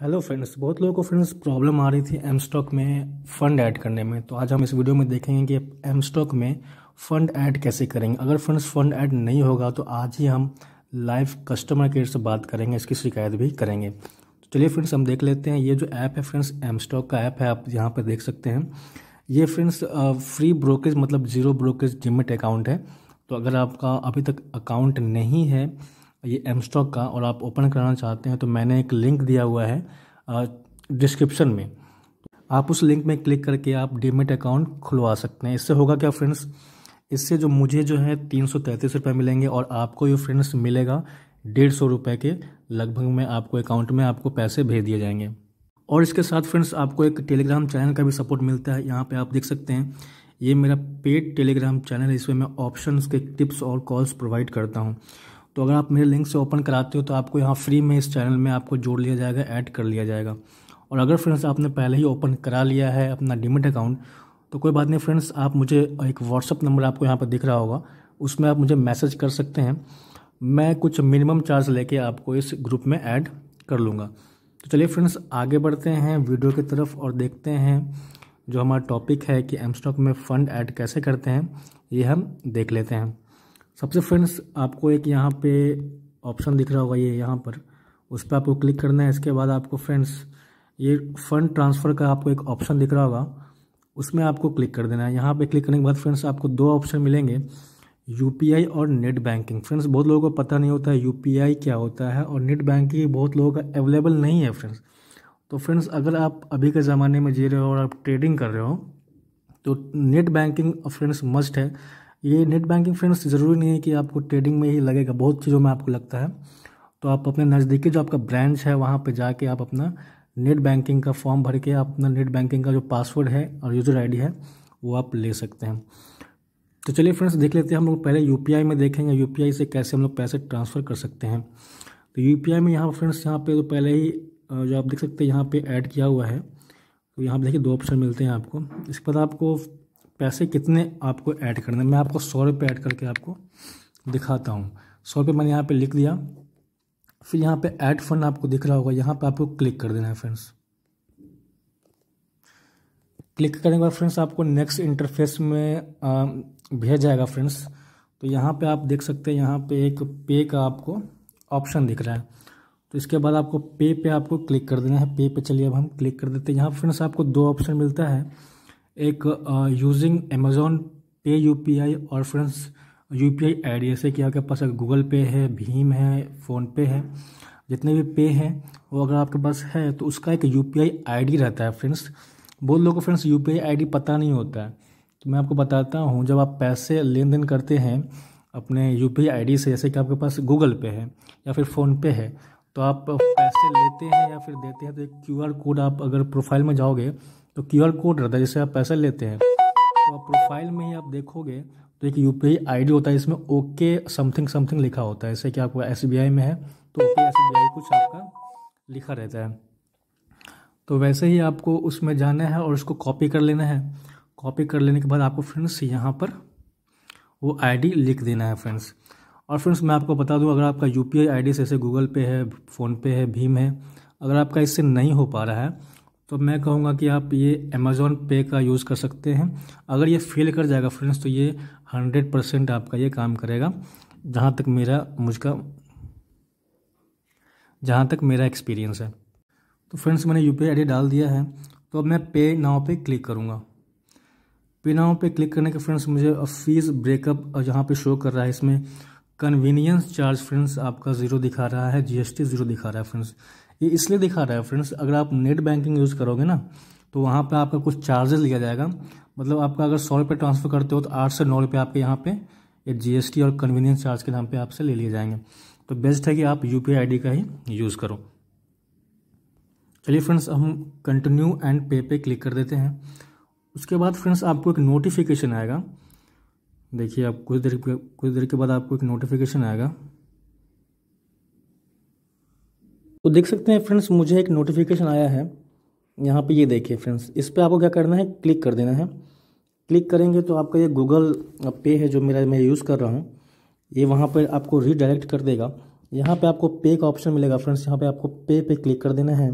Hello friends बहुत लोगों को फ्रेंड्स प्रॉब्लम आ रही थी एम स्टॉक में फ़ंड ऐड करने में। तो आज हम इस वीडियो में देखेंगे कि एम स्टॉक में फ़ंड ऐड कैसे करेंगे। अगर फ्रेंड्स फ़ंड ऐड नहीं होगा तो आज ही हम लाइव कस्टमर केयर से बात करेंगे, इसकी शिकायत भी करेंगे। तो चलिए फ्रेंड्स हम देख लेते हैं, ये जो ऐप है फ्रेंड्स एम स्टॉक का ऐप है, आप यहाँ पर देख सकते हैं। ये फ्रेंड्स फ्री ब्रोकेज मतलब ज़ीरो ब्रोकेज डिमिट अकाउंट है। तो अगर आपका अभी तक अकाउंट नहीं है ये एम स्टॉक का और आप ओपन कराना चाहते हैं तो मैंने एक लिंक दिया हुआ है डिस्क्रिप्शन में। आप उस लिंक में क्लिक करके आप डीमेट अकाउंट खुलवा सकते हैं। इससे होगा क्या फ्रेंड्स इससे जो मुझे जो है तीन सौ तैंतीस रुपये मिलेंगे और आपको ये फ्रेंड्स मिलेगा डेढ़ सौ रुपये के, लगभग में आपको अकाउंट में आपको पैसे भेज दिए जाएँगे। और इसके साथ फ्रेंड्स आपको एक टेलीग्राम चैनल का भी सपोर्ट मिलता है। यहाँ पे आप देख सकते हैं, ये मेरा पेड टेलीग्राम चैनल है, इसमें मैं ऑप्शंस के टिप्स और कॉल्स प्रोवाइड करता हूँ। तो अगर आप मेरे लिंक से ओपन कराते हो तो आपको यहाँ फ्री में इस चैनल में आपको जोड़ लिया जाएगा ऐड कर लिया जाएगा। और अगर फ्रेंड्स आपने पहले ही ओपन करा लिया है अपना डिमिट अकाउंट तो कोई बात नहीं फ्रेंड्स आप मुझे एक व्हाट्सअप नंबर आपको यहाँ पर दिख रहा होगा। उसमें आप मुझे मैसेज कर सकते हैं। मैं कुछ मिनिमम चार्ज लेके आपको इस ग्रुप में ऐड कर लूँगा। तो चलिए फ्रेंड्स आगे बढ़ते हैं वीडियो की तरफ़ और देखते हैं जो हमारा टॉपिक है कि एम स्टॉक में फ़ंड ऐड कैसे करते हैं, ये हम देख लेते हैं। सबसे फ्रेंड्स आपको एक यहाँ पे ऑप्शन दिख रहा होगा ये यहाँ पर। उस पर आपको क्लिक करना है, इसके बाद आपको फ्रेंड्स ये फंड ट्रांसफ़र का आपको एक ऑप्शन दिख रहा होगा। उसमें आपको क्लिक कर देना है। यहाँ पे क्लिक करने के बाद फ्रेंड्स आपको दो ऑप्शन मिलेंगे यूपीआई और नेट बैंकिंग फ्रेंड्स बहुत लोगों को पता नहीं होता है यूपीआई क्या होता है और नेट बैंकिंग बहुत लोगों का अवेलेबल नहीं है फ्रेंड्स तो फ्रेंड्स अगर आप अभी के ज़माने में जी रहे हो और आप ट्रेडिंग कर रहे हो तो नेट बैंकिंग फ्रेंड्स मस्ट है। ये नेट बैंकिंग फ्रेंड्स, ज़रूरी नहीं है कि आपको ट्रेडिंग में ही लगेगा। बहुत चीज़ों में आपको लगता है। तो आप अपने नज़दीकी जो आपका ब्रांच है, वहाँ पर जाके आप अपना नेट बैंकिंग का फॉर्म भर के आप अपना नेट बैंकिंग का जो पासवर्ड है और यूज़र आईडी है, वो आप ले सकते हैं। तो चलिए फ्रेंड्स, देख लेते हैं हम लोग पहले यूपीआई में देखेंगे। यूपीआई से कैसे हम लोग पैसे ट्रांसफ़र कर सकते हैं। तो यूपीआई में यहाँ फ्रेंड्स, यहाँ पे तो पहले ही जो आप देख सकते हैं, यहाँ पे ऐड किया हुआ है। तो यहाँ पे देखिए दो ऑप्शन मिलते हैं आपको। इसके बाद आपको पैसे कितने आपको ऐड करने मैं आपको सौ रुपये ऐड करके आपको दिखाता हूँ। सौ रुपये मैंने यहाँ पे लिख दिया। फिर यहाँ पे ऐड फंड आपको दिख रहा होगा। यहाँ पे आपको क्लिक कर देना है फ्रेंड्स। क्लिक करने के बाद फ्रेंड्स आपको नेक्स्ट इंटरफेस में भेज जाएगा फ्रेंड्स। तो यहाँ पे आप देख सकते हैं, यहाँ पे एक पे का आपको ऑप्शन दिख रहा है। तो इसके बाद आपको पे पे आपको क्लिक कर देना है। पे पे चलिए, अब हम क्लिक कर देते हैं। यहाँ फ्रेंड्स आपको दो ऑप्शन मिलता है। एक यूजिंग अमेज़ोन पे यूपीआई और फ्रेंड्स यूपीआई आईडी जैसे कि आपके पास अगर गूगल पे है भीम है फ़ोनपे है, जितने भी पे हैं, वो अगर आपके पास है तो उसका एक यूपीआई आईडी रहता है फ्रेंड्स बहुत लोगों को फ्रेंड्स यूपीआई आईडी पता नहीं होता है। तो मैं आपको बताता हूँ, जब आप पैसे लेन देन करते हैं, अपने U P I I D से, जैसे कि आपके पास गूगल पे है, या फिर फ़ोनपे है तो आप पैसे लेते हैं या फिर देते हैं तो एक क्यू आर कोड आप अगर प्रोफ़ाइल में जाओगे तो क्यू आर कोड रहता है जैसे आप पैसा लेते हैं। तो आप प्रोफ़ाइल में ही आप देखोगे तो एक यू पी आई होता है इसमें ओके समथिंग समथिंग लिखा होता है। जैसे कि आपको एसबीआई में है तो ओके एसबीआई कुछ आपका लिखा रहता है। तो वैसे ही आपको उसमें जाना है और उसको कॉपी कर लेना है। कॉपी कर लेने के बाद आपको फ्रेंड्स यहाँ पर वो आईडी लिख देना है, फ्रेंड्स। और फ्रेंड्स, मैं आपको बता दूँ, अगर आपका यू पी आई जैसे गूगल पे है फ़ोनपे है, भीम है, अगर आपका इससे नहीं हो पा रहा है तो मैं कहूँगा कि आप ये अमेज़ोन पे का यूज़ कर सकते हैं। अगर ये फेल कर जाएगा फ्रेंड्स तो ये हंड्रेड परसेंट आपका ये काम करेगा। जहाँ तक मेरा, मुझका, जहाँ तक मेरा एक्सपीरियंस है। तो फ्रेंड्स मैंने यू पी डाल दिया है। तो अब मैं पे नाव पे क्लिक करूँगा। पे नाव पे क्लिक करने के फ्रेंड्स मुझे फ़ीस ब्रेकअप जहाँ पे शो कर रहा है। इसमें कन्वीनियंस चार्ज फ्रेंड्स आपका ज़ीरो दिखा रहा है। जीएसटी ज़ीरो दिखा रहा है फ्रेंड्स ये इसलिए दिखा रहा है फ्रेंड्स अगर आप नेट बैंकिंग यूज़ करोगे ना तो वहाँ पे आपका कुछ चार्जेस लिया जाएगा। मतलब आपका अगर सौ रुपये ट्रांसफ़र करते हो तो आठ से नौ रुपये आपके यहाँ पे ये जीएसटी और कन्वीनियंस चार्ज के नाम पे आपसे ले लिए जाएँगे। तो बेस्ट है कि आप यू पी का ही यूज़ करो। चलिए फ्रेंड्स हम कंटिन्यू एंड पे पे क्लिक कर देते हैं। उसके बाद फ्रेंड्स आपको एक नोटिफिकेशन आएगा। देखिए, आप कुछ देर कुछ देर के बाद आपको एक नोटिफिकेशन आएगा। तो देख सकते हैं फ्रेंड्स, मुझे एक नोटिफिकेशन आया है। यहाँ पे ये देखिए फ्रेंड्स, इस पर आपको क्या करना है, क्लिक कर देना है। क्लिक करेंगे तो आपका ये गूगल पे है जो मेरा, मैं यूज़ कर रहा हूँ, ये वहाँ पर आपको रीडायरेक्ट कर देगा। यहाँ पे आपको पे का ऑप्शन मिलेगा फ्रेंड्स, यहाँ पे आपको पे पे क्लिक कर देना है।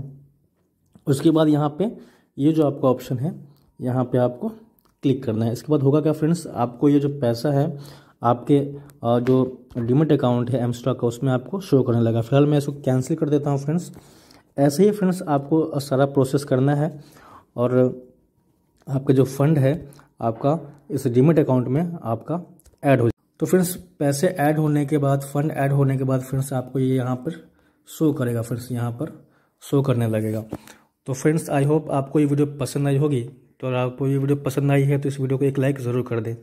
उसके बाद यहाँ पे ये जो आपका ऑप्शन है, यहाँ पे आपको क्लिक करना है। इसके बाद होगा क्या फ्रेंड्स, आपको ये जो पैसा है आपके जो डिमिट अकाउंट है एम स्टॉक का, उसमें आपको शो करने लगा। फ़िलहाल मैं इसको कैंसिल कर देता हूँ फ्रेंड्स ऐसे ही फ्रेंड्स आपको सारा प्रोसेस करना है और आपका जो फंड है, आपका इस डिमिट अकाउंट में आपका ऐड हो। तो फ्रेंड्स पैसे ऐड होने के बाद फंड ऐड होने के बाद फ्रेंड्स आपको ये यहाँ पर शो करेगा फ्रेंड्स यहाँ पर शो करने लगेगा। तो फ्रेंड्स आई होप आपको ये वीडियो पसंद आई होगी। तो अगर आपको ये वीडियो पसंद आई है तो इस वीडियो को एक लाइक ज़रूर कर दें।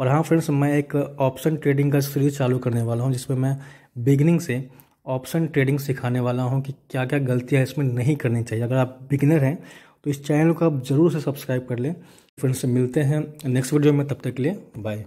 और हाँ फ्रेंड्स, मैं एक ऑप्शन ट्रेडिंग का सीरीज़ चालू करने वाला हूँ, जिसमें मैं बिगिनिंग से ऑप्शन ट्रेडिंग सिखाने वाला हूँ कि क्या क्या गलतियाँ इसमें नहीं करनी चाहिए। अगर आप बिगिनर हैं तो इस चैनल को आप ज़रूर से सब्सक्राइब कर लें। फ्रेंड्स, मिलते हैं नेक्स्ट वीडियो में, तब तक के लिए बाय